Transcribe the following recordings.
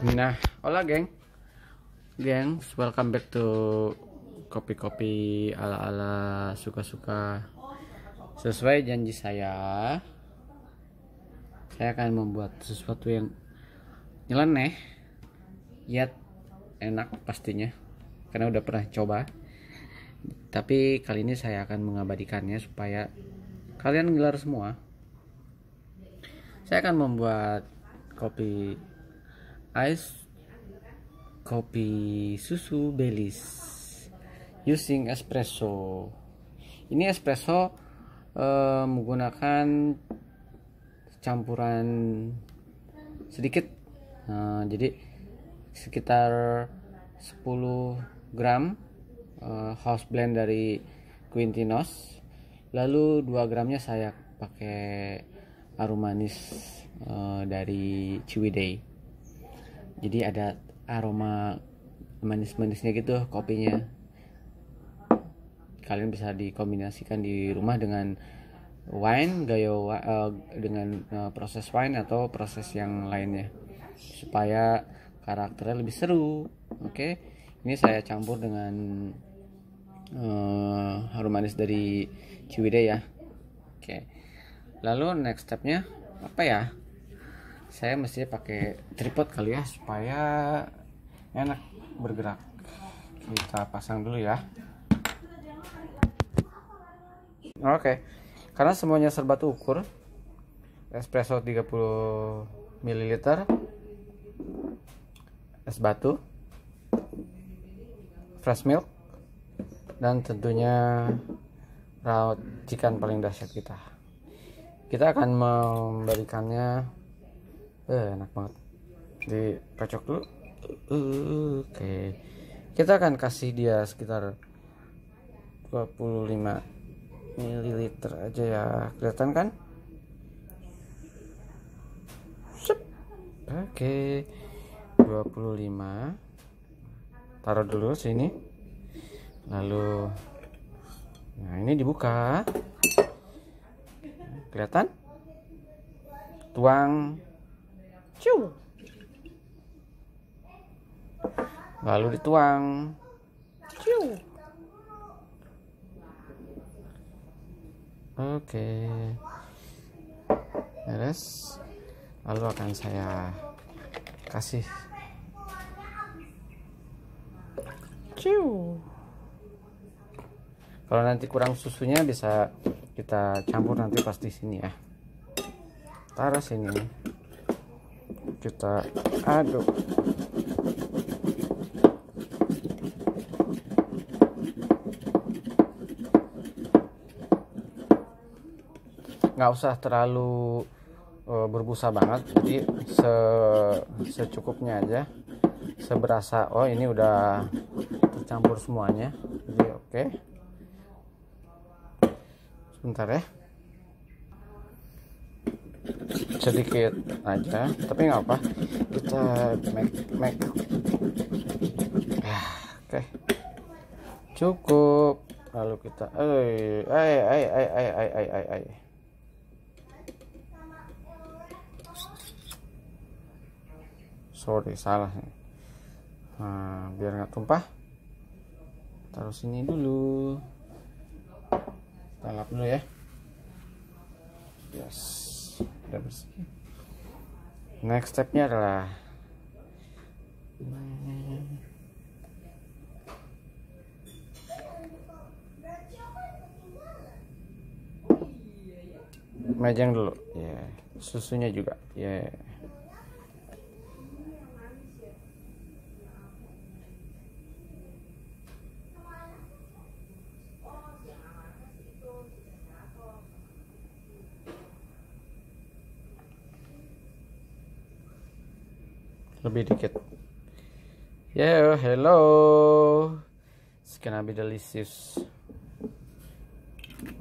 Nah, hola geng. Gengs, welcome back to kopi-kopi ala-ala suka-suka. Sesuai janji saya, saya akan membuat sesuatu yang nyeleneh, yet enak pastinya, karena udah pernah coba. Tapi kali ini saya akan mengabadikannya supaya kalian ngiler semua. Saya akan membuat kopi ice kopi susu Belis using espresso. Ini espresso eh, menggunakan campuran sedikit. Nah, jadi sekitar 10 gram eh, house blend dari Quintinos. Lalu 2 gramnya saya pakai aromanis eh, dari Ciwidey jadi ada aroma manis-manisnya gitu kopinya kalian bisa dikombinasikan di rumah dengan wine gaya uh, dengan uh, proses wine atau proses yang lainnya supaya karakternya lebih seru oke okay? ini saya campur dengan uh, harum manis dari Ciwidey ya oke okay. lalu next stepnya apa ya saya mesti pakai tripod kali ya supaya enak bergerak. Kita pasang dulu ya. Oke. Karena semuanya serba ukur espresso 30 ml es batu fresh milk dan tentunya racikan paling dahsyat kita. Kita akan memberikannya eh, enak banget. Dikocok dulu. Uh, oke. Okay. kita akan kasih dia sekitar 25 ml aja ya. Kelihatan kan? Oke. okay. 25 taruh dulu sini. Lalu nah ini dibuka. Kelihatan? Tuang Ciu. Lalu dituang. Ciu. Oke. Beres. Lalu akan saya kasih Ciu. Kalau nanti kurang susunya bisa kita campur nanti pas di sini ya. Taruh sini kita aduk. Nggak usah terlalu uh, berbusa banget jadi se secukupnya aja. Seberasa oh ini udah tercampur semuanya. Jadi oke. Okay. sebentar ya sedikit aja tapi nggak apa. Kita make make. Ya, oke. Okay. cukup. Lalu kita eh ay ay ay ay ay ay ay ay sorry salah nah, biar nggak tumpah. Taruh sini dulu. Kita lap dulu ya. Yes udah bersih next stepnya adalah mejeng dulu ya yeah. susunya juga ya yeah. Lebih dikit. Yeah hello. It's gonna be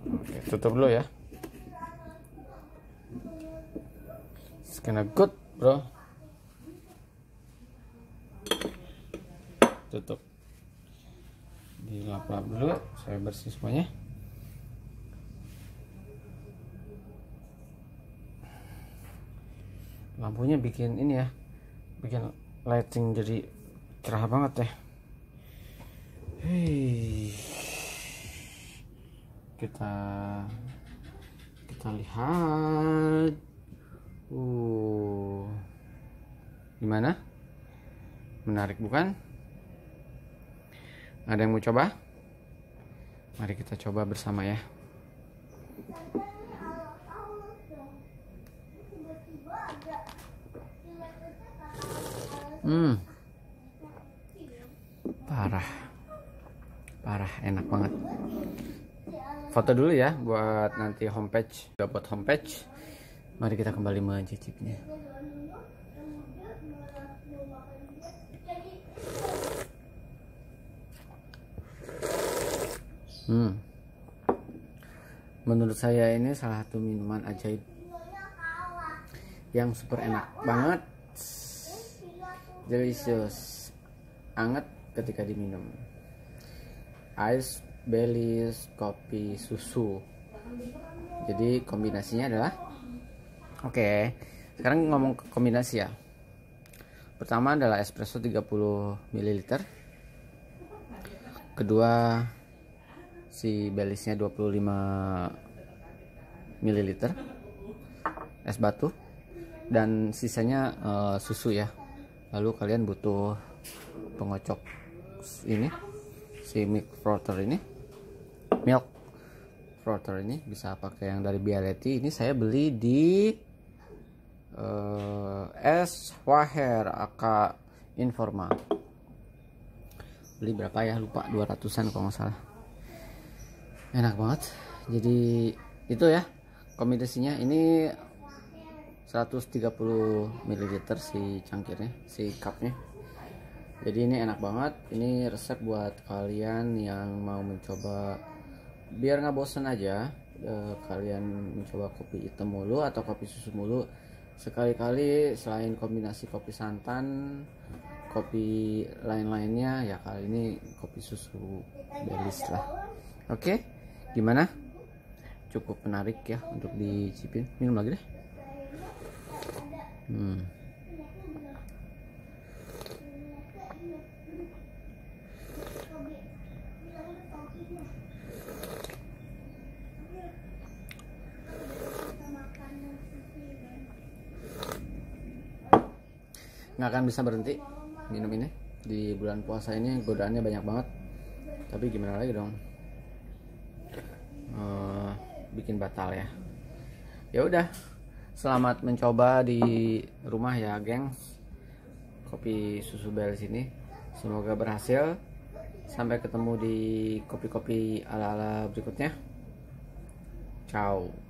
oke tutup dulu ya. It's good bro. Tutup. Dilap-lap dulu saya bersih semuanya. Lampunya bikin ini ya bikin lighting jadi cerah banget ya Hei. kita kita lihat. Uh. Gimana? Menarik bukan? Ada yang mau coba? Mari kita coba bersama ya hmm. Parah. Parah enak banget. Foto dulu ya buat nanti homepage. Udah buat homepage mari kita kembali mencicipnya hmm. Menurut saya ini salah satu minuman ajaib yang super enak banget. Delicious. Anget ketika diminum. Ice Baileys kopi susu. Jadi kombinasinya adalah oke okay, sekarang ngomong kombinasi ya. Pertama adalah espresso 30 ml kedua si Baileysnya 25 ml es batu dan sisanya uh, susu ya. Lalu kalian butuh pengocok ini si milk frother ini. Milk frother ini bisa pakai yang dari Bialetti. Ini saya beli di uh, es Waher AK Informa. Beli berapa ya? Lupa 200an kalau nggak salah. Enak banget. Jadi itu ya kombinasinya ini 130 ml si cangkirnya si cupnya. Jadi ini enak banget. Ini resep buat kalian yang mau mencoba. Biar nggak bosen aja eh, kalian mencoba kopi hitam mulu atau kopi susu mulu. Sekali-kali selain kombinasi kopi santan kopi lain-lainnya ya kali ini kopi susu belis lah. Oke gimana? Cukup menarik ya untuk dicipin. Minum lagi deh hmm. nggak akan bisa berhenti minum ini di bulan puasa ini godaannya banyak banget. Tapi gimana lagi dong? Uh, bikin batal ya. Ya udah selamat mencoba di rumah ya gengs. Kopi susu bel sini. Semoga berhasil. Sampai ketemu di kopi-kopi ala-ala berikutnya. Ciao